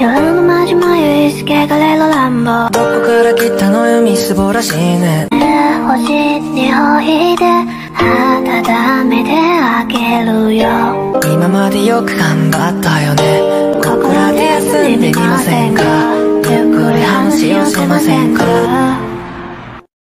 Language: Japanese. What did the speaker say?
夜のまじまゆいすけがれろ乱暴。どこから来たのよみすぼらしいね。星においで温めてあげるよ。今までよく頑張ったよね。ここらで休んでみませんか。ゆっくり話をしませんか。